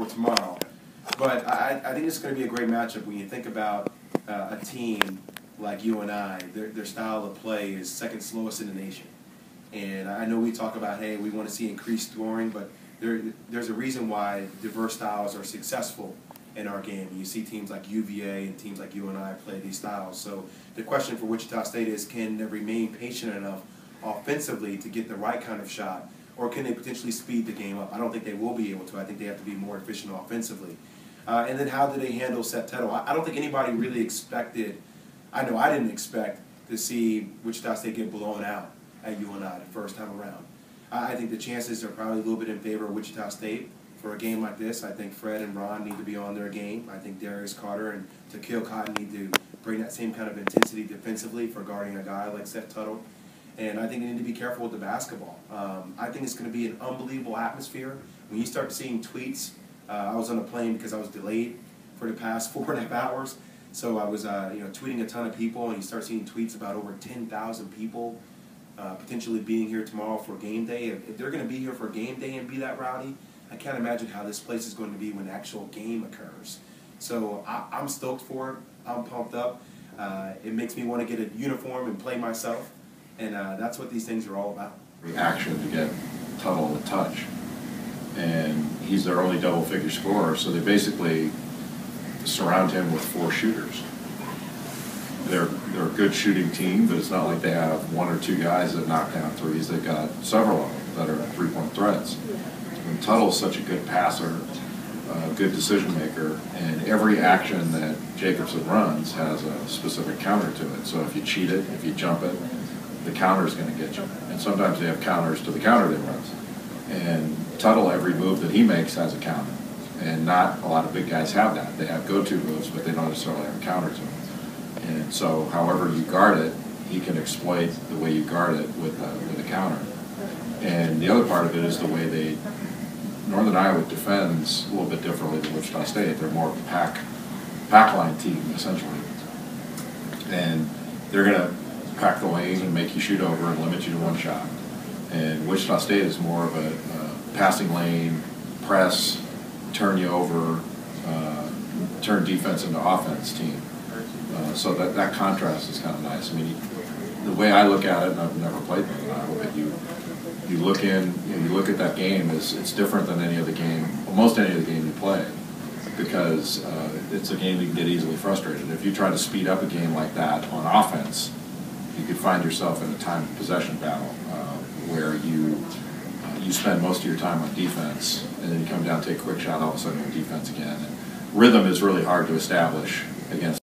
for tomorrow. But I, I think it's going to be a great matchup when you think about uh, a team like UNI. Their, their style of play is second slowest in the nation. And I know we talk about, hey, we want to see increased scoring, but there, there's a reason why diverse styles are successful in our game. You see teams like UVA and teams like UNI play these styles. So the question for Wichita State is, can they remain patient enough offensively to get the right kind of shot, or can they potentially speed the game up? I don't think they will be able to. I think they have to be more efficient offensively. Uh, and then how do they handle Seth Tuttle? I, I don't think anybody really expected. I know I didn't expect to see Wichita State get blown out at UNI the first time around. I, I think the chances are probably a little bit in favor of Wichita State for a game like this. I think Fred and Ron need to be on their game. I think Darius Carter and Tekele Cotton need to bring that same kind of intensity defensively for guarding a guy like Seth Tuttle. And I think they need to be careful with the basketball. Um, I think it's going to be an unbelievable atmosphere. When you start seeing tweets, uh, I was on a plane because I was delayed for the past four and a half hours. So I was, uh, you know, tweeting a ton of people, and you start seeing tweets about over 10,000 people uh, potentially being here tomorrow for game day. If, if they're going to be here for game day and be that rowdy, I can't imagine how this place is going to be when the actual game occurs. So I, am stoked for it. I'm pumped up. Uh, it makes me want to get a uniform and play myself, and uh, that's what these things are all about. Reaction to get Tuttle a touch, and he's their only double-figure scorer, so they basically surround him with four shooters. They're they're a good shooting team, but it's not like they have one or two guys that knock down threes. They've got several of them that are three-point threats. And Tuttle's such a good passer, a good decision maker, and every action that Jacobson runs has a specific counter to it. So if you cheat it, if you jump it, the counter is going to get you. And sometimes they have counters to the counter they runs. And Tuttle, every move that he makes has a counter. And not a lot of big guys have that. They have go-to moves, but they don't necessarily have a counter to them. And so however you guard it, he can exploit the way you guard it with a, with a counter. And the other part of it is the way they Northern Iowa defends a little bit differently than Wichita State. They're more pack, pack line team, essentially. And they're going to pack the lane and make you shoot over and limit you to one shot. And Wichita State is more of a uh, passing lane, press, turn you over, uh, turn defense into offense team. Uh, so that, that contrast is kind of nice. I mean, the way I look at it, and I've never played Iowa, but you you look in, you, know, you look at that game, is it's different than any other game, almost any other game you play, because uh, it's a game you can get easily frustrated. If you try to speed up a game like that on offense, you could find yourself in a time of possession battle uh, where you uh, you spend most of your time on defense, and then you come down, take a quick shot, all of a sudden you're defense again. And rhythm is really hard to establish against